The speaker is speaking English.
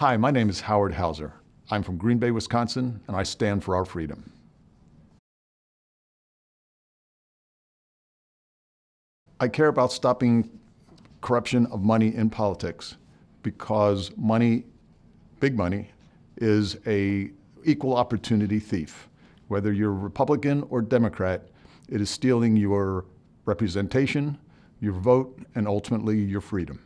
Hi, my name is Howard Hauser. I'm from Green Bay, Wisconsin, and I stand for our freedom. I care about stopping corruption of money in politics because money, big money, is a equal opportunity thief. Whether you're Republican or Democrat, it is stealing your representation, your vote, and ultimately your freedom.